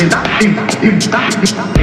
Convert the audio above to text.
e dá, e dá.